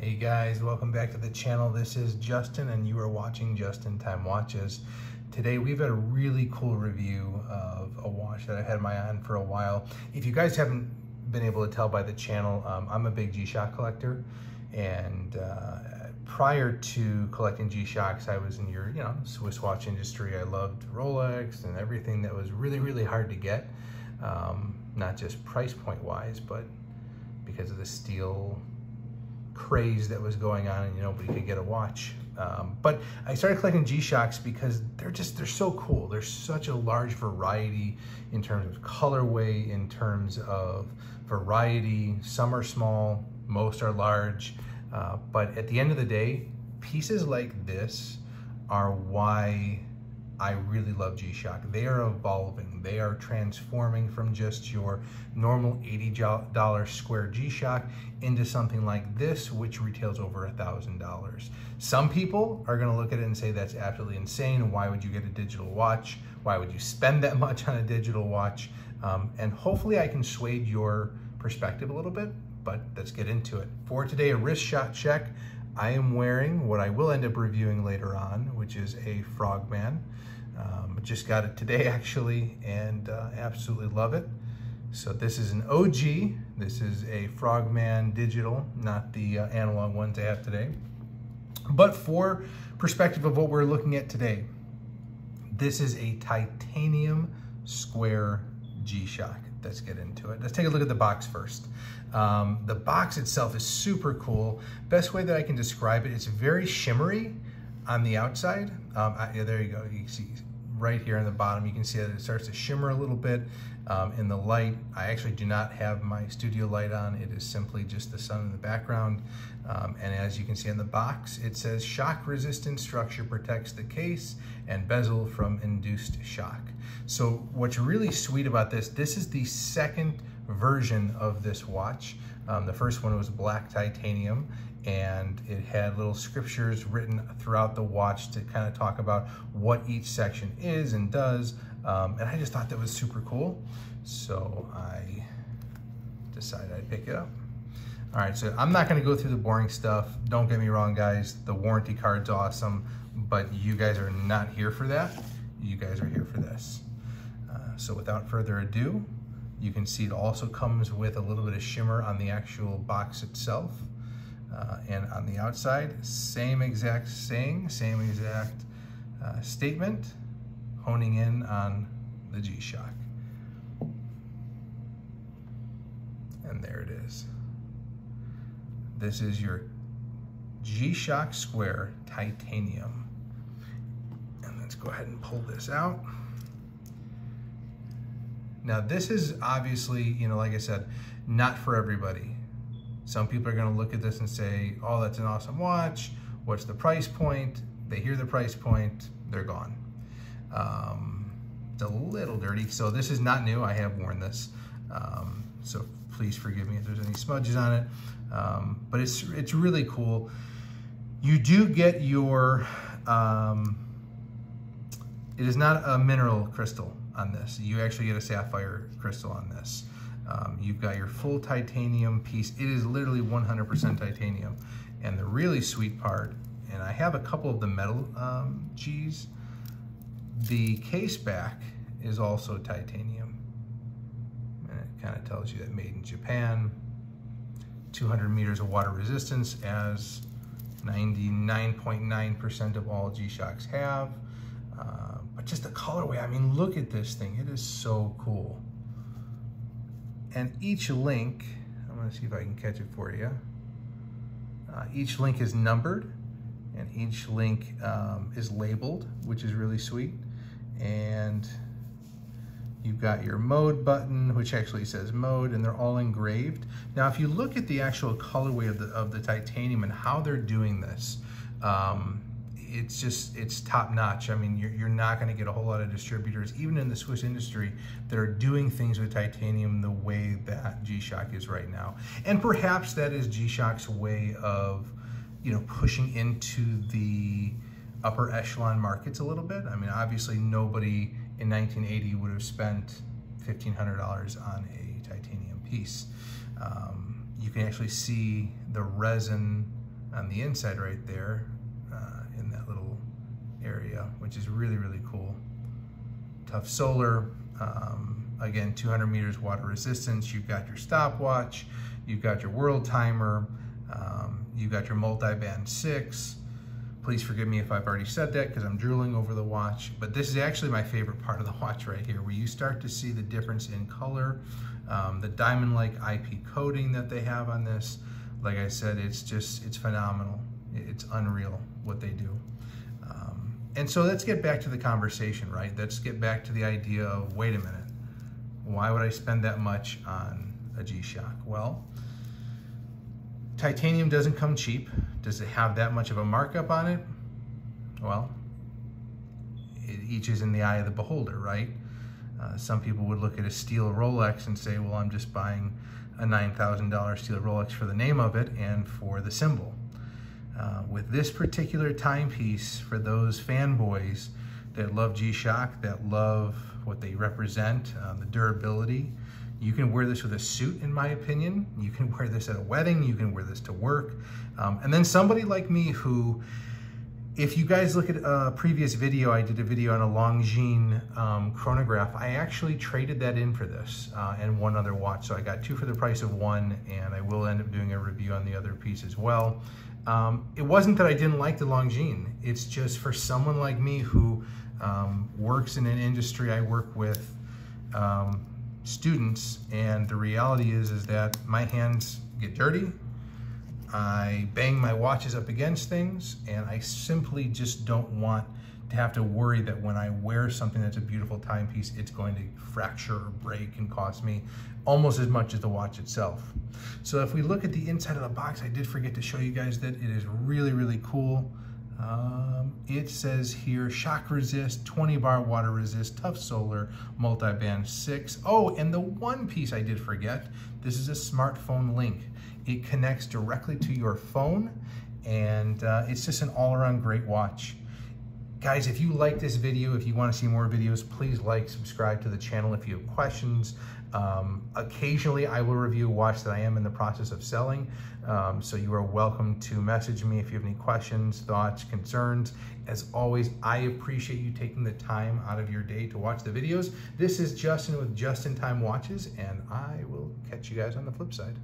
Hey guys, welcome back to the channel. This is Justin and you are watching Just in Time Watches. Today we've got a really cool review of a watch that I've had my eye on for a while. If you guys haven't been able to tell by the channel, um, I'm a big G-Shock collector and uh, prior to collecting G-Shocks, I was in your you know Swiss watch industry. I loved Rolex and everything that was really, really hard to get. Um, not just price point wise, but because of the steel craze that was going on and nobody could get a watch. Um, but I started collecting G-Shocks because they're just, they're so cool. There's such a large variety in terms of colorway, in terms of variety. Some are small, most are large. Uh, but at the end of the day, pieces like this are why I really love G-Shock. They are evolving. They are transforming from just your normal $80 square G-Shock into something like this, which retails over $1,000. Some people are gonna look at it and say that's absolutely insane. Why would you get a digital watch? Why would you spend that much on a digital watch? Um, and hopefully I can sway your perspective a little bit, but let's get into it. For today, a wrist shot check. I am wearing what I will end up reviewing later on, which is a Frogman. Um, just got it today actually and uh, absolutely love it. So this is an OG. This is a Frogman digital, not the uh, analog ones I have today. But for perspective of what we're looking at today, this is a titanium square G-Shock. Let's get into it. Let's take a look at the box first. Um, the box itself is super cool. Best way that I can describe it, it's very shimmery on the outside. Um, I, yeah, there you go. You see right here on the bottom, you can see that it starts to shimmer a little bit um, in the light. I actually do not have my studio light on. It is simply just the sun in the background. Um, and as you can see on the box, it says shock resistant structure protects the case and bezel from induced shock. So what's really sweet about this, this is the second version of this watch. Um, the first one was black titanium and it had little scriptures written throughout the watch to kind of talk about what each section is and does. Um, and I just thought that was super cool. So I decided I'd pick it up. All right, so I'm not gonna go through the boring stuff. Don't get me wrong, guys. The warranty card's awesome, but you guys are not here for that. You guys are here for this. Uh, so without further ado, you can see it also comes with a little bit of shimmer on the actual box itself. Uh, and on the outside, same exact saying, same exact uh, statement, honing in on the G-Shock. And there it is. This is your G-Shock Square Titanium. And let's go ahead and pull this out. Now this is obviously, you know, like I said, not for everybody. Some people are gonna look at this and say, oh, that's an awesome watch. What's the price point? They hear the price point, they're gone. Um, it's a little dirty. So this is not new, I have worn this. Um, so please forgive me if there's any smudges on it. Um, but it's, it's really cool. You do get your, um, it is not a mineral crystal on this. You actually get a sapphire crystal on this. Um, you've got your full titanium piece. It is literally 100% titanium. And the really sweet part, and I have a couple of the metal um, G's, the case back is also titanium. And it kind of tells you that made in Japan. 200 meters of water resistance as 99.9% of all G-Shocks have. Uh, but just the colorway, I mean, look at this thing. It is so cool. And each link, I'm gonna see if I can catch it for you. Uh, each link is numbered and each link um, is labeled, which is really sweet. And you've got your mode button, which actually says mode, and they're all engraved. Now, if you look at the actual colorway of the, of the titanium and how they're doing this, um, it's just, it's top notch. I mean, you're, you're not gonna get a whole lot of distributors, even in the Swiss industry, that are doing things with titanium the way that G-Shock is right now. And perhaps that is G-Shock's way of, you know, pushing into the upper echelon markets a little bit. I mean, obviously nobody in 1980 would have spent $1,500 on a titanium piece. Um, you can actually see the resin on the inside right there uh, in that little area, which is really, really cool. Tough solar, um, again, 200 meters water resistance. You've got your stopwatch, you've got your world timer, um, you've got your multi-band six. Please forgive me if I've already said that because I'm drooling over the watch, but this is actually my favorite part of the watch right here, where you start to see the difference in color, um, the diamond-like IP coating that they have on this. Like I said, it's just, it's phenomenal. It's unreal what they do. Um, and so let's get back to the conversation, right? Let's get back to the idea of, wait a minute, why would I spend that much on a G-Shock? Well, titanium doesn't come cheap. Does it have that much of a markup on it? Well, it each is in the eye of the beholder, right? Uh, some people would look at a steel Rolex and say, well, I'm just buying a $9,000 steel Rolex for the name of it and for the symbol. Uh, with this particular timepiece, for those fanboys that love G-Shock, that love what they represent, uh, the durability, you can wear this with a suit, in my opinion. You can wear this at a wedding. You can wear this to work. Um, and then somebody like me who if you guys look at a previous video, I did a video on a Longines um, chronograph. I actually traded that in for this uh, and one other watch. So I got two for the price of one and I will end up doing a review on the other piece as well. Um, it wasn't that I didn't like the Longines. It's just for someone like me who um, works in an industry, I work with um, students and the reality is, is that my hands get dirty, I bang my watches up against things and I simply just don't want to have to worry that when I wear something that's a beautiful timepiece, it's going to fracture or break and cost me almost as much as the watch itself. So if we look at the inside of the box, I did forget to show you guys that it is really, really cool. Um, it says here, shock resist, 20 bar water resist, tough solar, multi-band six. Oh, and the one piece I did forget, this is a smartphone link. It connects directly to your phone and uh, it's just an all-around great watch. Guys, if you like this video, if you want to see more videos, please like, subscribe to the channel if you have questions. Um, occasionally, I will review a watch that I am in the process of selling, um, so you are welcome to message me if you have any questions, thoughts, concerns. As always, I appreciate you taking the time out of your day to watch the videos. This is Justin with Just in Time Watches, and I will catch you guys on the flip side.